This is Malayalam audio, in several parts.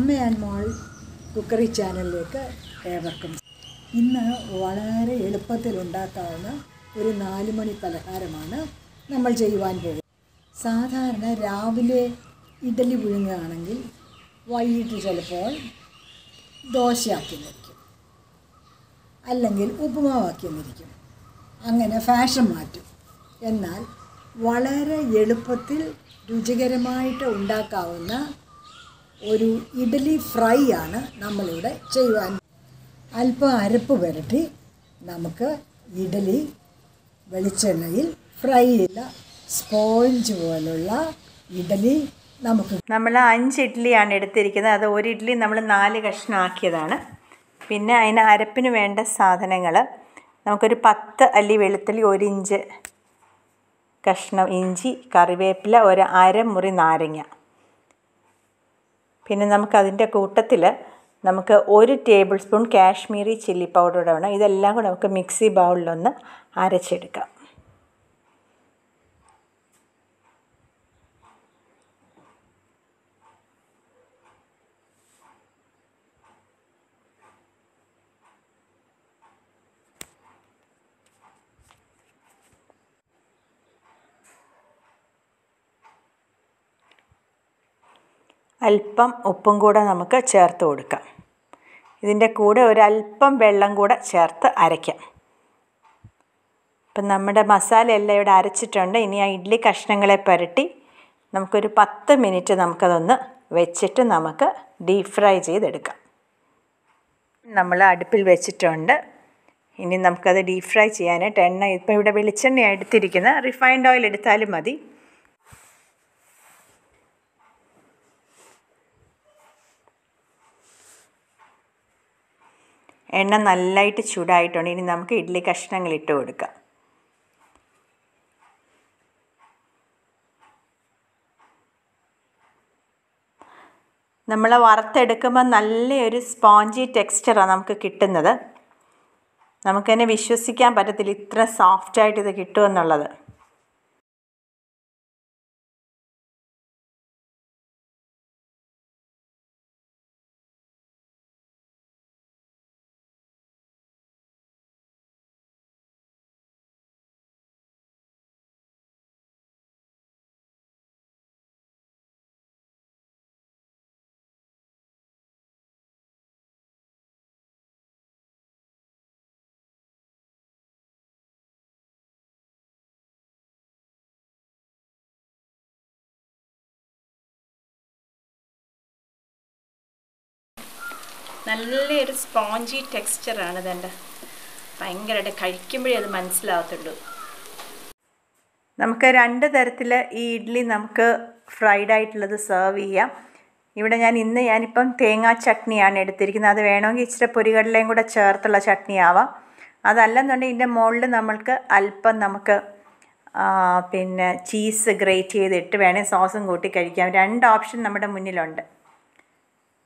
അമ്മ ആൻഡ് മോൾ കുക്കറി ചാനലിലേക്ക് ഏവർക്കും ഇന്ന് വളരെ എളുപ്പത്തിൽ ഉണ്ടാക്കാവുന്ന ഒരു നാല് മണി പലഹാരമാണ് നമ്മൾ ചെയ്യുവാൻ പോകുന്നത്. സാധാരണ രാവിലെ ഇഡലി പുഴുങ്ങുകയാണെങ്കിൽ വൈകിട്ട് ചിലപ്പോൾ ദോശയാക്കി നിൽക്കും അല്ലെങ്കിൽ ഉപ്പുമാവാക്കി നിൽക്കും അങ്ങനെ ഫാഷൻ മാറ്റും. എന്നാൽ വളരെ എളുപ്പത്തിൽ രുചികരമായിട്ട് ഉണ്ടാക്കാവുന്ന ഒരു ഇഡ്ഡലി ഫ്രൈ ആണ് നമ്മളിവിടെ ചെയ്യുവാൻ. അല്പം അരപ്പ് പുരട്ടി നമുക്ക് ഇഡ്ഡലി വെളിച്ചെണ്ണയിൽ ഫ്രൈ ചെയ്ത സ്പോഞ്ച് പോലുള്ള ഇഡ്ഡലി നമുക്ക് നമ്മൾ അഞ്ച് ഇഡ്ഡലിയാണ് എടുത്തിരിക്കുന്നത്. അത് ഒരു ഇഡ്ഡലി നമ്മൾ നാല് കഷ്ണമാക്കിയതാണ്. പിന്നെ അതിന് അരപ്പിന് വേണ്ട സാധനങ്ങൾ. നമുക്കൊരു പത്ത് അല്ലി വെളുത്തുള്ളി ഒരു ഇഞ്ച് കഷ്ണം ഇഞ്ചി കറിവേപ്പില ഒരു അരമുറി നാരങ്ങ. പിന്നെ നമുക്കതിന്റെ കൂട്ടത്തിൽ നമുക്ക് ഒരു table spoon Kashmiri chilli powder വേണം. ഇതെല്ലാം കൂടെ നമുക്ക് മിക്സി ബൗളിലൊന്ന് അരച്ചെടുക്കാം. അല്പം ഉപ്പും കൂടെ നമുക്ക് ചേർത്ത് കൊടുക്കാം. ഇതിന്റെ കൂടെ ഒരല്പം വെള്ളം കൂടെ ചേർത്ത് അരയ്ക്കാം. ഇപ്പം നമ്മുടെ മസാല എല്ലാം ഇവിടെ അരച്ചിട്ടുണ്ട്. ഇനി ആ ഇഡ്ഡലി കഷ്ണങ്ങളെ പുരട്ടി നമുക്കൊരു പത്ത് മിനിറ്റ് നമുക്കതൊന്ന് വെച്ചിട്ട് നമുക്ക് ഡീപ് ഫ്രൈ ചെയ്തെടുക്കാം. നമ്മൾ അടുപ്പിൽ വെച്ചിട്ടുണ്ട്. ഇനി നമുക്കത് ഡീപ് ഫ്രൈ ചെയ്യാനായിട്ട് എണ്ണ ഇപ്പം ഇവിടെ വെളിച്ചെണ്ണ എടുത്തിരിക്കുന്നത്. റിഫൈൻഡ് ഓയിൽ എടുത്താലും മതി. എണ്ണ നല്ലതായിട്ട് ചൂടായിട്ടുണ്ട്. ഇനി നമുക്ക് ഇഡ്ഡലി കഷ്ണങ്ങൾ ഇട്ട് കൊടുക്കാം. നമ്മൾ വറുത്തെടുക്കുമ്പോൾ നല്ലൊരു സ്പോഞ്ചി ടെക്സ്ചറാണ് നമുക്ക് കിട്ടുന്നത്. നമുക്കതിനെ വിശ്വസിക്കാൻ പറ്റത്തില്ല ഇത്ര സോഫ്റ്റായിട്ട് ഇത് കിട്ടുമെന്നുള്ളത്. നല്ലൊരു സ്പോഞ്ചി ടെക്സ്ചറാണ് ഇതെന്റെ. ഭയങ്കരമായിട്ട് കഴിക്കുമ്പോഴേ അത് മനസ്സിലാകത്തുള്ളൂ. നമുക്ക് രണ്ട് തരത്തിൽ ഈ ഇഡ്ഡലി നമുക്ക് ഫ്രൈഡ് ആയിട്ടുള്ളത് സെർവ് ചെയ്യാം. ഇവിടെ ഞാൻ ഇന്ന് ഞാനിപ്പം തേങ്ങാ ചട്നിയാണ് എടുത്തിരിക്കുന്നത്. അത് വേണമെങ്കിൽ ഇച്ചിരി പൊരികടലയും കൂടെ ചേർത്തുള്ള ചട്നി ആവാം അതല്ലെന്നുണ്ടെങ്കിൽ ഇതിന്റെ മുകളിൽ നമ്മൾക്ക് അല്പം നമുക്ക് പിന്നെ ചീസ് ഗ്രേറ്റ് ചെയ്തിട്ട് വേണേൽ സോസും കൂട്ടി കഴിക്കാം. രണ്ട് ഓപ്ഷൻ നമ്മുടെ മുന്നിലുണ്ട്.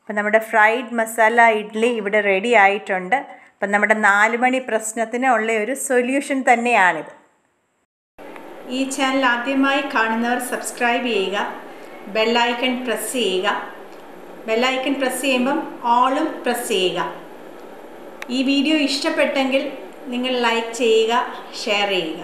അപ്പം നമ്മുടെ ഫ്രൈഡ് മസാല ഇഡ്ഡലി ഇവിടെ റെഡി ആയിട്ടുണ്ട്. അപ്പം നമ്മുടെ നാല് മണി പ്രശ്നത്തിന് ഉള്ള ഒരു സൊല്യൂഷൻ തന്നെയാണിത്. ഈ ചാനൽ ആദ്യമായി കാണുന്നവർ സബ്സ്ക്രൈബ് ചെയ്യുക ബെല്ലൈക്കൺ പ്രസ് ചെയ്യുക. ബെല്ലൈക്കൺ പ്രസ് ചെയ്യുമ്പം ഓളും പ്രസ് ചെയ്യുക. ഈ വീഡിയോ ഇഷ്ടപ്പെട്ടെങ്കിൽ നിങ്ങൾ ലൈക്ക് ചെയ്യുക ഷെയർ ചെയ്യുക.